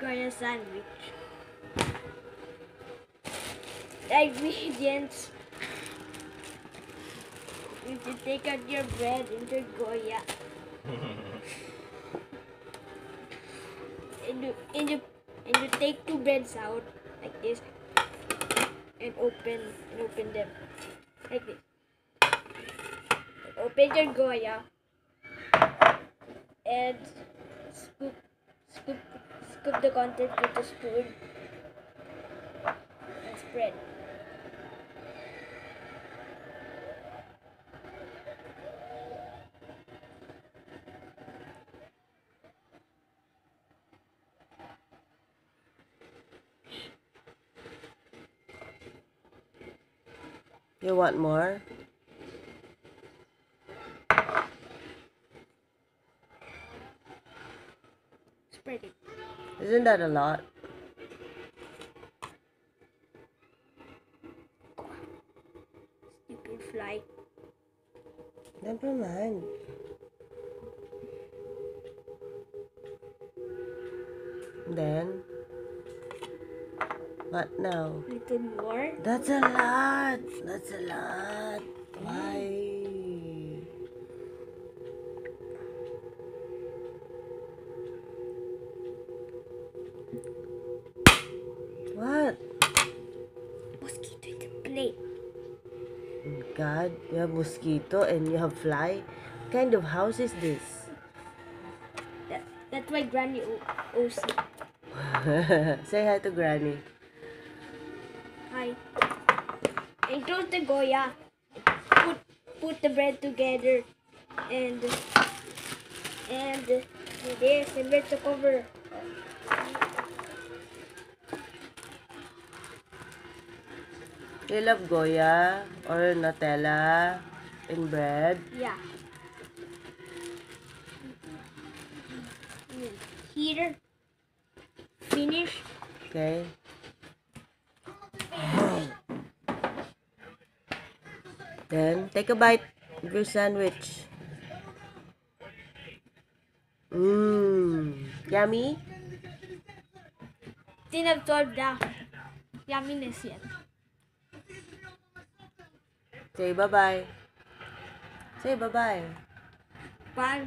Goya sandwich. The ingredients. You to take out your bread into Goya. and you, and you, and you take two breads out like this and open and open them like this. Open your Goya and scoop scoop scoop the content with a spoon and spread. You want more? Spread it. Isn't that a lot? Stupid fly. Never mind. Then, what now? Little more. That's a lot. That's a lot. God, you have mosquito and you have fly. What kind of house is this? That, that's why Granny OC. Say hi to Granny. Hi. And close the Goya. Put put the bread together and and this and let the cover. You love Goya or Nutella in bread? Yeah. Here. Finish. Okay. Then, take a bite of your sandwich. Mmm. Yummy? Tinabsorb the yumminess yan. Say bye-bye. Say bye-bye. Bye.